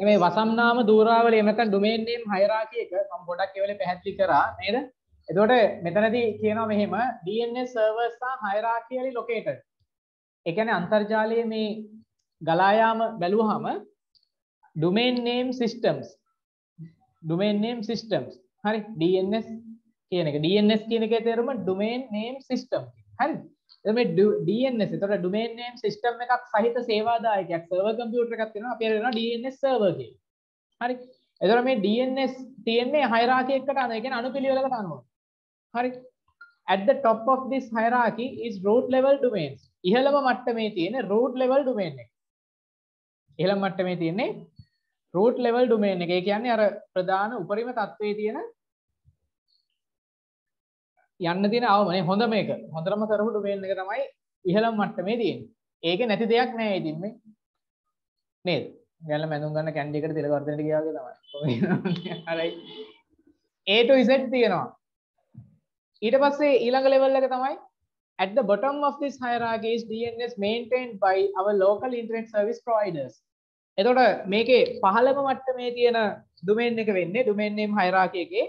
මේ වසම්නාම දූරාවලිය එහෙම නැත්නම් ඩොමේන් නේම් හයරාකි එක මම පොඩක් ඒ වෙලේ පැහැදිලි කරා නේද? එතකොට මෙතනදී කියනවා මෙහෙම DNS servers are hierarchically located. ඒ කියන්නේ අන්තර්ජාලයේ මේ ගලා යාම බැලුවහම domain name systems domain name systems හරි DNS කියන එක DNS කියන එකේ තේරුම domain name system හරිද? එතකොට මේ DNS එතකොට domain name system එකක් සහිත සේවාදායකයක් server computer එකක් තියෙනවා අපි කියනවා DNS server කියලා. හරි. එතකොට මේ DNS තියෙන්නේ hierarchy එකකට අනුව. ඒ කියන්නේ අනුපිළිවෙලකට අනුව. හරි. At the top of this hierarchy is root level domains. ඉහළම මට්ටමේ තියෙන root level domain එක. ඉහළම මට්ටමේ තියෙන්නේ root level domain එක. ඒ කියන්නේ අර ප්‍රධාන උපරිම තත්ත්වයේ තියෙන යන්න තියෙන අවමනේ හොඳ මේක. හොඳටම කරපු domain එක තමයි ඉහළම මට්ටමේ තියෙන්නේ. ඒකේ නැති දෙයක් නෑ ඉතින් මේ. නේද? ගැල්ල මැඳුම් ගන්න කැන්ඩි එකට තිල වර්ධනට ගියා වගේ තමයි. හරි. A to Z තියෙනවා. ඊට පස්සේ ඊළඟ ලෙවල් එක තමයි at the bottom of this hierarchy is DNS maintained by our local internet service providers. එතකොට මේකේ පහළම මට්ටමේ තියෙන domain එක වෙන්නේ domain name hierarchy එකේ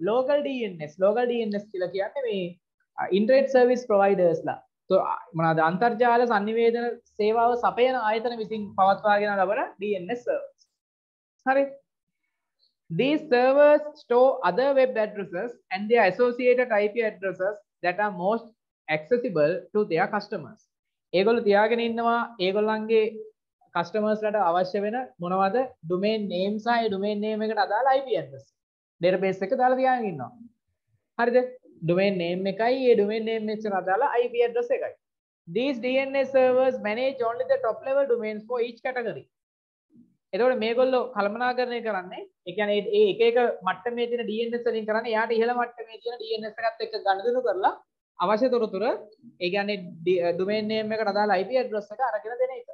local DNS. local DNS කියලා කියන්නේ මේ internet service providers ලා. මොනවාද අන්තර්ජාල sannivedana සේවාව සපයන ආයතන විසින් පවත්වාගෙන ලබන DNS servers. හරි. These servers store other web addresses and their associated IP addresses that are most accessible to their customers. ඒගොල්ලෝ තියාගෙන ඉන්නවා ඒගොල්ලන්ගේ customers ලට අවශ්‍ය වෙන මොනවද domain name සහ ඒ domain name එකට අදාළ IP address. Database එක දාලා තියාගෙන ඉන්නවා. හරිද? domain name එකයි ඒ domain name එකට අදාළ IP address එකයි. These DNS servers manage only the top level domains for each category. එතකොට මේගොල්ලෝ කළමනාකරණය කරන්නේ ඒ කියන්නේ ඒ එක එක මට්ටමේ තියෙන DNS වලින් කරන්නේ එයාට ඉහළ මට්ටමේ තියෙන DNS එකත් එක්ක ගනුදෙනු කරලා අවශ්‍ය තොරතුරු ඒ කියන්නේ domain name එකට අදාළ IP address එක අරගෙන දෙන එක.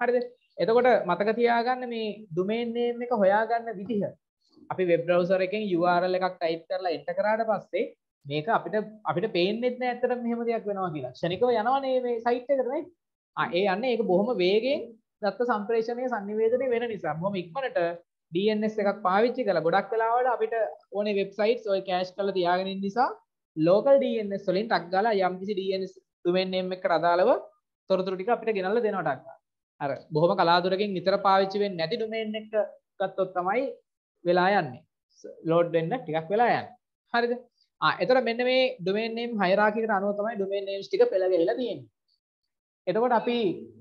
හරිද? එතකොට මතක තියාගන්න මේ domain name එක හොයාගන්න විදිහ අපි වෙබ් බ්‍රවුසර් එකෙන් URL එකක් ටයිප් කරලා එන්ටර් කරාට පස්සේ මේක අපිට අපිට පේන්නෙත් නෑ ඇත්තටම මෙහෙම දෙයක් වෙනවා කියලා. ක්ෂණිකව යනවනේ මේ සයිට් එකට නේ. ආ ඒ යන්නේ ඒක බොහොම වේගෙන් දත්ත සම්ප්‍රේෂණය sannivedanaya වෙන නිසා බොහොම ඉක්මනට DNS එකක් පාවිච්චි කරලා ගොඩක් වෙලාවට අපිට ඕනේ වෙබ්සයිට්ස් ඔය කෑෂ් කරලා තියාගෙන ඉන්න නිසා local DNS වලින් ටක් ගාලා යම්කිසි DNS domain name එකකට අදාළව තොරතුරු ටික අපිට ගෙනල්ලා දෙනවා ටක් ගාලා. අර බොහොම කලාතුරකින් නිතර පාවිච්චි වෙන්නේ නැති domain එක ගත්තොත් තමයි වෙලා යන්නේ. load වෙන්න ටිකක් වෙලා යන්නේ. හරිද? ආ එතකොට මෙන්න මේ domain name hierarchy එකට අනුව තමයි domain names ටික පෙළ ගැහිලා තියෙන්නේ. එතකොට අපි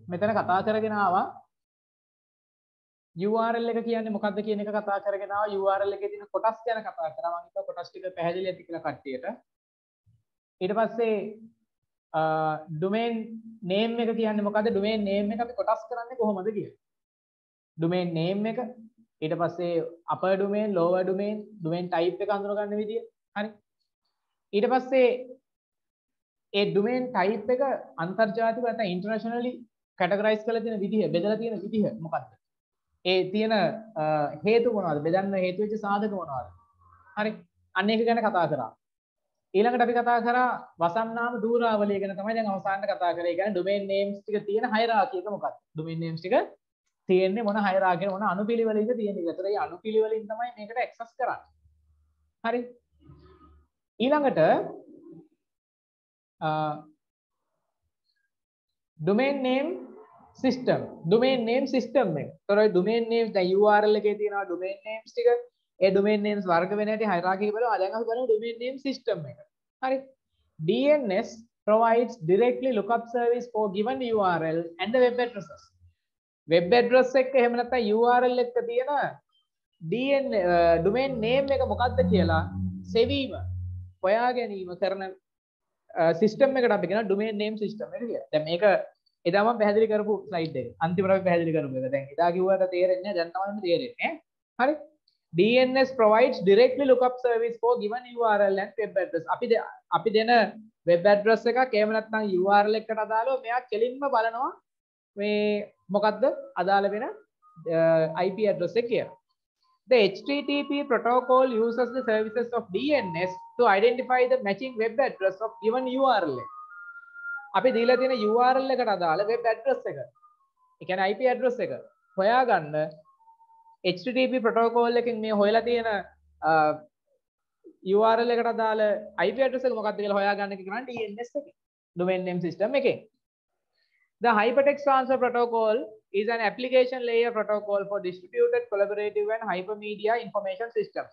මෙතන කතා කරගෙන ආවා URL එක කියන්නේ මොකක්ද කියන එක කතා කරගෙන ආවා URL එකේ තියෙන කොටස් ගැන කතා කරා මම හිතුවා කොටස් ටික පැහැදිලි ඇති කියලා කට්ටියට ඊට පස්සේ domain name එක කියන්නේ මොකද්ද domain name එක අපි කොටස් කරන්නේ කොහොමද කියලා domain name එක ඊට පස්සේ upper domain lower domain domain type එක අඳුනගන්න විදිය හරි ඊට පස්සේ ඒ domain type එක අන්තර්ජාතික නැත්නම් internationally categorize කරලා තියෙන විදිහ බෙදලා තියෙන විදිහ මොකක්ද? ඒ තියෙන හේතු මොනවද? බෙදන්න හේතු වෙච්ච සාධක මොනවද? හරි. අන්න ඒක ගැන කතා කරා. ඊළඟට අපි කතා කරා වසම්නාම දූරාවලිය ගැන තමයි දැන් අවසානට කතා කරේ. ඒ කියන්නේ domain names ටික තියෙන hierarchy එක මොකක්ද? domain names ටික තියෙන්නේ මොන hierarchy මොන අනුපිළිවෙලින්ද තියෙන්නේ. ඒතර ඒ අනුපිළිවෙලින් තමයි මේකට access කරන්නේ. හරි. ඊළඟට domain name system domain name system එක. ඒතර ඔය domain names දැන් URL එකේ තියෙනවා domain names ටික. ඒ domain names වර්ග වෙන හැටි hierarchy බලමු. දැන් අපි බලමු domain name system එක. හරි. DNS provides directly lookup service for given URL and the web addresses. Web address එක එහෙම නැත්නම් URL එක තියෙන DN domain name එක මොකක්ද කියලා සෙවීම හොයා ගැනීම කරන සිස්ටම් එකට අපි කියන domain name system එක කියලා. දැන් මේක එදා මම පැහැදිලි කරපු ස්ලයිඩ් එක. අන්තිමට අපි පැහැදිලි කරපු එක. දැන් එදා කිව්වට තේරෙන්නේ නැහැ. දැන් තමයි තේරෙන්නේ. හරි. DNS provides directly lookup service for given URL and web address. අපි අපි දෙන web address එකක් එහෙම නැත්නම් URL එකට අදාළව මෙයා කෙලින්ම බලනවා මේ මොකද්ද අදාළ වෙන IP address එක කියලා. The HTTP protocol uses the services of DNS to identify the matching web address of given URL. අපි දීලා තියෙන URL එකට අදාළ web address එක. ඒ කියන්නේ IP address එක හොයාගන්න HTTP ප්‍රොටෝකෝල් එකකින් මේ හොයලා තියෙන URL එකට අදාළ IP address එක මොකක්ද කියලා හොයාගන්න එක කරන්නේ DNS එකේ domain name system එකේ The Hypertext Transfer Protocol is an application layer protocol for distributed collaborative and hypermedia information systems.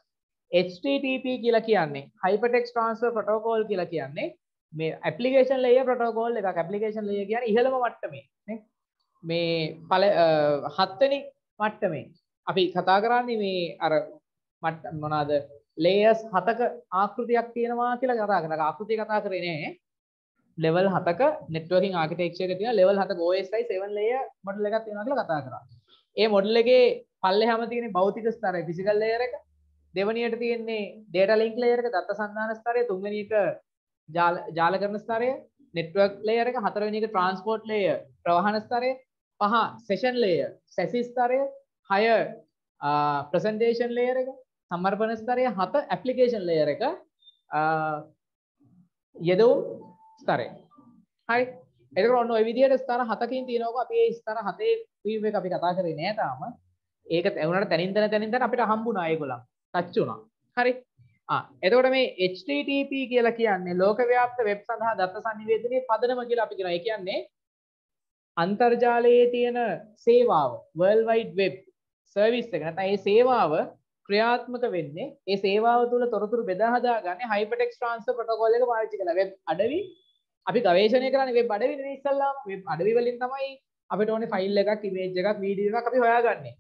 HTTP කියලා කියන්නේ Hypertext Transfer Protocol කියලා කියන්නේ මේ application layer protocol එකක්. Application layer කියන්නේ ඉහළම මට්ටමේ නේ? මේ පළ හත්වෙනි මට්ටමේ. අපි කතා කරන්නේ මේ අර මට්ට මොනවාද layers හතක ආකෘතියක් තියෙනවා කියලා කතා කරනවා ආකෘතිය කතා කරේ නෑ. ලෙවල් හතක networking architecture එක තියෙන level හතක OSI 7 layer model එකක් තියෙනවා කියලා කතා කරා. ඒ model එකේ පල්ලෙහාම තියෙන භෞතික ස්තරය physical layer එක දෙවනියට තියෙන්නේ data link layer එක දත්ත සන්ධාන ස්තරය තුන්වෙනි එක ජාල ජාල කරන ස්තරය network layer එක හතරවෙනි එක transport layer ප්‍රවාහන ස්තරය පහ session layer සැසි ස්තරය හය presentation layer එක සමර්පණ ස්තරය හත application layer එක යෙදවුම් ස්තරය. හරි. එතකොට ඔන්න ওই විදිහට ස්තර හතකින් තියෙනවා අපි ඒ ස්තර හතේ වීව් එක අපි කතා කරේ නෑ තාම. ඒක වුණාට තනින් තන තනින් තන අපිට හම්බුණා ඒගොල්ලන්. ටච් වුණා. හරි. ආ එතකොට මේ HTTP කියලා කියන්නේ ලෝකව්‍යාප්ත වෙබ් සඳහා දත්ත සංනිවේදනයේ පදනම කියලා අපි කියනවා. ඒ කියන්නේ අන්තර්ජාලයේ තියෙන සේවාව World Wide Web සර්විස් එක. නැත්නම් ඒ සේවාව ක්‍රියාත්මක වෙන්නේ ඒ සේවාව තුළ තොරතුරු බෙදා හදාගන්නේ Hypertext Transfer Protocol එක පාවිච්චි කරලා. වෙබ් අඩවි අපි ගවේෂණය කරන්නේ වෙබ් අඩවි නෙවෙයි ඉස්සල්ලාම වෙබ් අඩවි වලින් තමයි අපිට ඕනේ ෆයිල් එකක් ඉමේජ් එකක් වීඩියෝ එකක් අපි හොයාගන්නේ.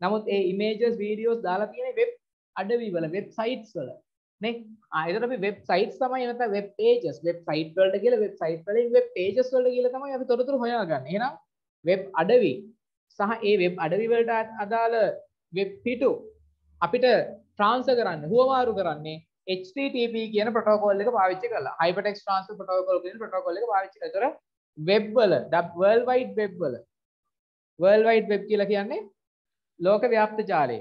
නමුත් ඒ ඉමේජස් වීඩියෝස් දාලා තියෙන්නේ වෙබ් අඩවි වල වෙබ් සයිට්ස් වල නේ. ආ ඒකට අපි වෙබ් සයිට්ස් තමයි නැත්නම් වෙබ් පේජස් වෙබ් සයිට් වලට කියලා වෙබ් සයිට් වලින් වෙබ් පේජස් වලට කියලා තමයි අපි තොරතුරු හොයාගන්නේ. එහෙනම් වෙබ් අඩවි සහ ඒ වෙබ් අඩවි වලට අදාළ වෙබ් පිටු අපිට ට්‍රාන්ස්ෆර් කරන්න හුවමාරු කරන්නේ HTTP කියන ප්‍රොටෝකෝල් එක පාවිච්චි කරලා Hypertext Transfer Protocol කියන ප්‍රොටෝකෝල් එක පාවිච්චි කරලා. ඒතර වෙබ් වල World Wide Web වල World Wide Web කියලා කියන්නේ ලෝක ව්‍යාප්ත ජාලය.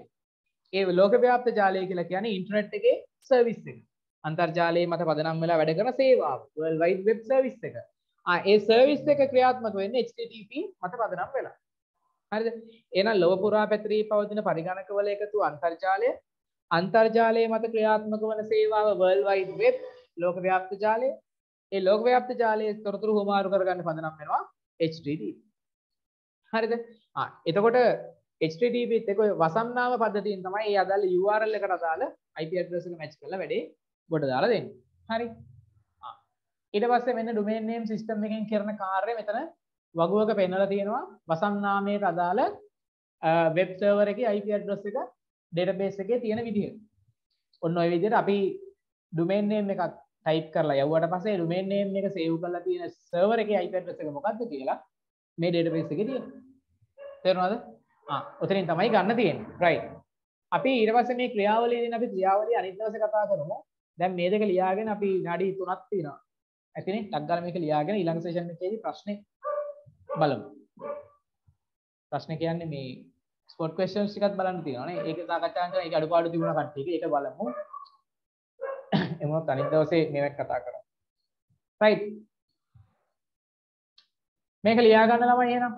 ඒ ලෝක ව්‍යාප්ත ජාලය කියලා කියන්නේ ඉන්ටර්නෙට් එකේ සර්විස් එක. අන්තර්ජාලයේ මත පදනම් වෙලා වැඩ කරන සේවාව. World Wide Web සර්විස් එක. ආ ඒ සර්විස් එක ක්‍රියාත්මක වෙන්නේ HTTP මත පදනම් වෙලා. හරිද? එහෙනම් ලොව පුරා පැතිරී පවතින පරිගණකවල එකතු අන්තර්ජාලය අන්තර්ජාලය මත ක්‍රියාත්මක වන සේවාව World Wide Web ලෝක ව්‍යාප්ත ජාලය. ඒ ලෝක ව්‍යාප්ත ජාලයේ තොරතුරු හුවමාරු කරගන්න පදනම් වෙනවා HTTP. හරිද? ආ එතකොට HTTP ත් එක්ක වසම්නාම පද්ධතියෙන් තමයි ඒ අදාළ URL එකට අදාළ IP address එක match කරලා වැඩේ ගොඩ දාලා දෙන්නේ. හරි? ආ ඊට පස්සේ මෙන්න domain name system එකෙන් කරන කාර්යය මෙතන වගුවක පෙන්වලා තියෙනවා වසම්නාමයට අදාළ වෙබ් සර්වර් එකේ IP address එක database එකේ තියෙන විදිහ. ඔන්න ඔය විදිහට අපි domain name එකක් type කරලා යවුවට පස්සේ domain name එක save කරලා තියෙන server එකේ IP address එක මොකක්ද කියලා මේ database එකේ තියෙනවා. තේරුණාද? ආ ඔතනින් තමයි ගන්න තියෙන්නේ. right. අපි ඊට පස්සේ මේ ක්‍රියාවලියේදී අපි ක්‍රියාවලිය අනිත් දවසේ කතා කරමු. දැන් මේ දෙක ලියාගෙන අපි විනාඩි 3ක් තියෙනවා. ඇතිනේ ටක් ගාලා මේක ලියාගෙන ඊළඟ සෙෂන් එකේදී ප්‍රශ්නේ බලමු. ප්‍රශ්නේ කියන්නේ මේ ස්පොට් ක්වෙස්චන්ස් ටිකක් බලන්න තියෙනවා නේ. ඒක සාකච්ඡා කරන ඒක අඩුපාඩු තිබුණා කට්ටියක. ඒක බලමු. එමුණත් අනිත් දවසේ මේක කතා කරමු. right. මේක ලියා ගන්න ළමයි එහෙනම්.